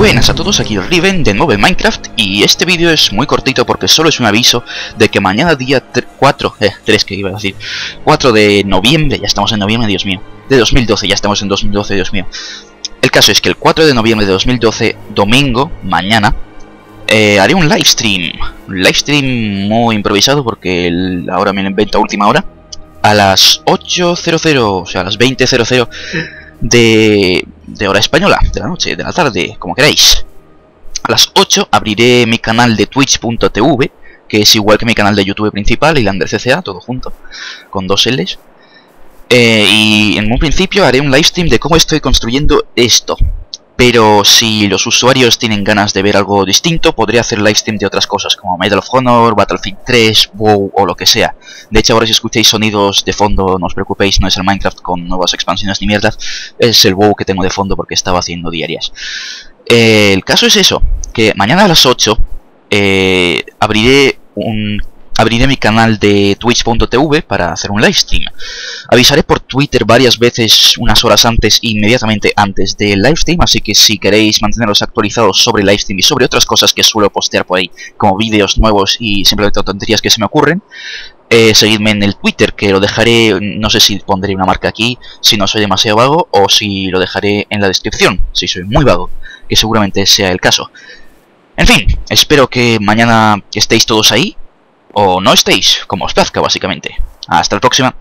Buenas a todos, aquí Riven de nuevo en Minecraft y este vídeo es muy cortito porque solo es un aviso de que mañana día 4, eh, 3 que iba a decir, 4 de noviembre, ya estamos en noviembre, Dios mío, de 2012, ya estamos en 2012, Dios mío. El caso es que el 4 de noviembre de 2012, domingo, mañana, eh, haré un live stream, un live stream muy improvisado porque ahora me lo invento a última hora, a las 8.00, o sea, a las 20.00 de, de hora española, de la noche, de la tarde, como queráis. A las 8 abriré mi canal de twitch.tv, que es igual que mi canal de YouTube principal, CCA, todo junto, con dos L's. Eh, y en un principio haré un live stream de cómo estoy construyendo esto. Pero si los usuarios tienen ganas de ver algo distinto, podría hacer live stream de otras cosas, como Medal of Honor, Battlefield 3, WoW o lo que sea. De hecho, ahora si escucháis sonidos de fondo, no os preocupéis, no es el Minecraft con nuevas expansiones ni mierdas, es el WoW que tengo de fondo porque estaba haciendo diarias. Eh, el caso es eso, que mañana a las 8 eh, abriré un abriré mi canal de twitch.tv para hacer un live stream. Avisaré por Twitter varias veces unas horas antes, inmediatamente antes del live stream, así que si queréis manteneros actualizados sobre el live stream y sobre otras cosas que suelo postear por ahí, como vídeos nuevos y simplemente tonterías que se me ocurren, eh, seguidme en el Twitter, que lo dejaré, no sé si pondré una marca aquí, si no soy demasiado vago, o si lo dejaré en la descripción, si soy muy vago, que seguramente sea el caso. En fin, espero que mañana estéis todos ahí, o no estéis, como os plazca básicamente. Hasta la próxima.